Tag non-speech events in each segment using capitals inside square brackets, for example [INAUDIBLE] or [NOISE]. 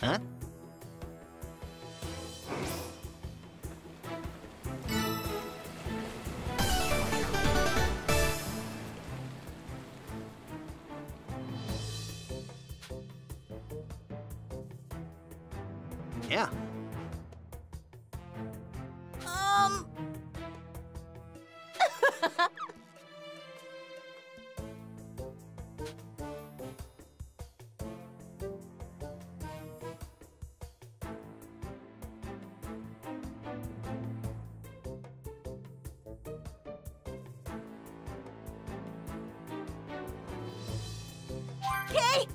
Huh? Yeah. Um. [LAUGHS] Okay,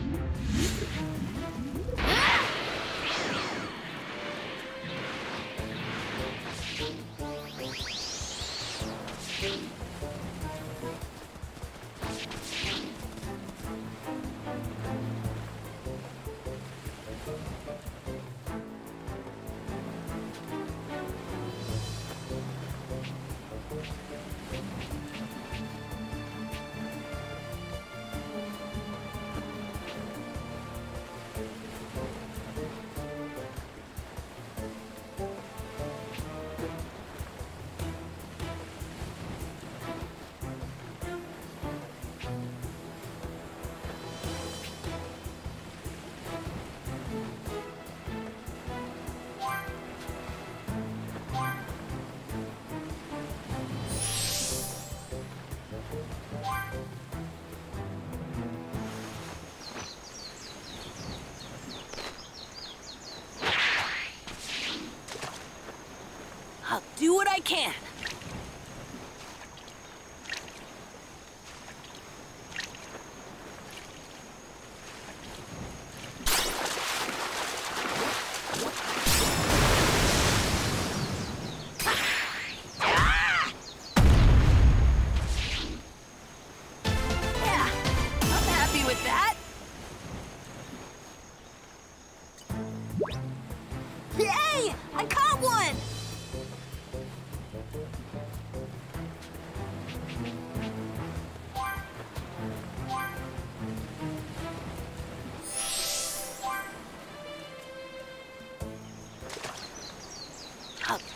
Bye. I can.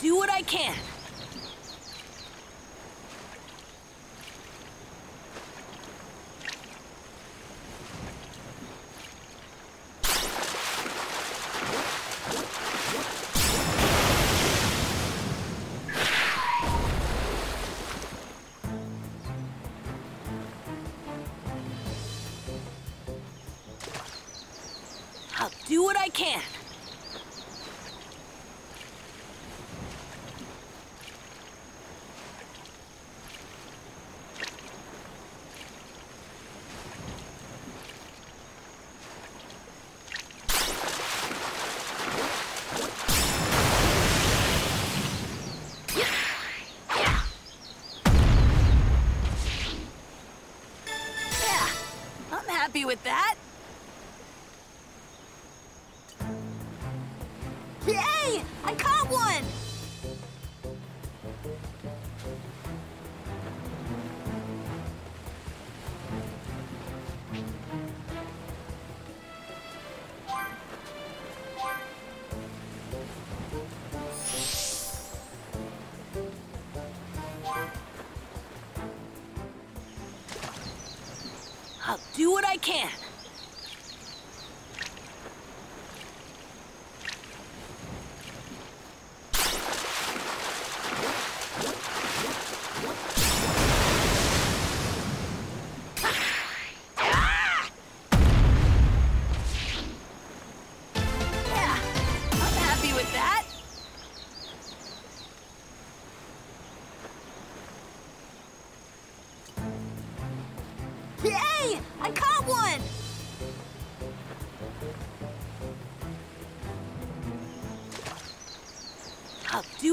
Do what I can. Happy with that. Yay! I caught one! I'll do what I can.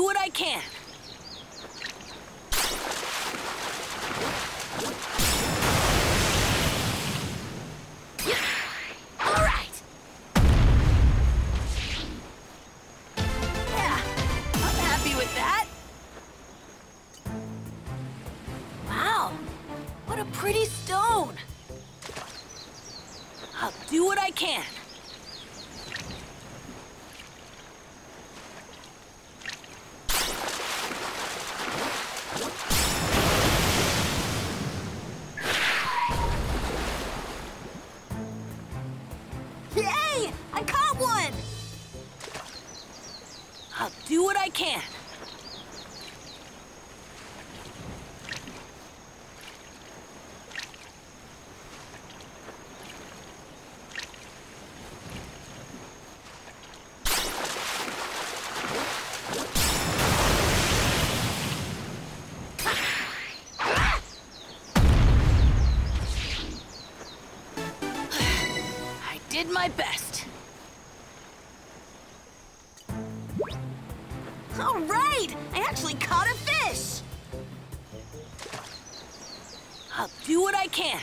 Do what I can. All right. Yeah, I'm happy with that. Wow, what a pretty stone. I'll do what I can. Can. I did my best. All right! I actually caught a fish! I'll do what I can.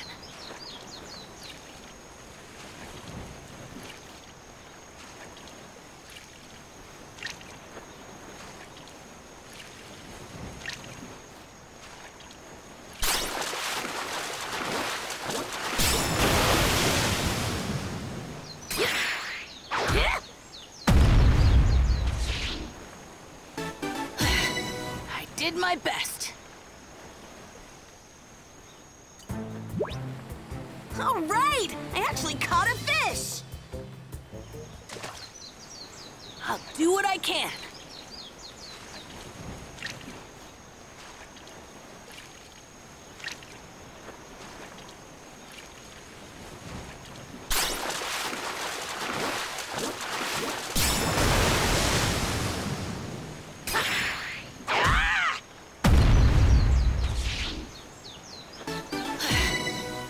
My best. All right! I actually caught a fish! I'll do what I can.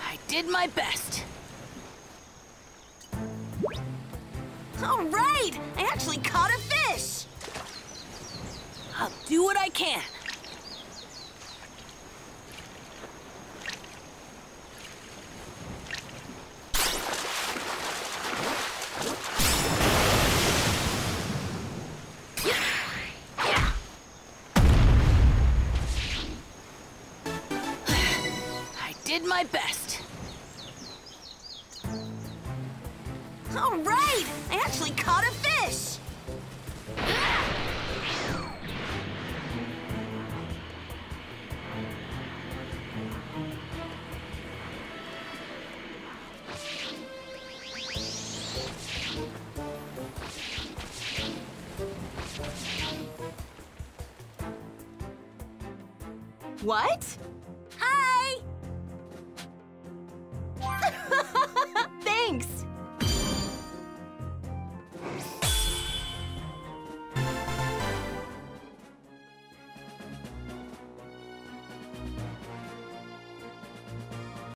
I did my best. All right! I actually caught a fish! I'll do what I can. I did my best. I actually caught a fish! What?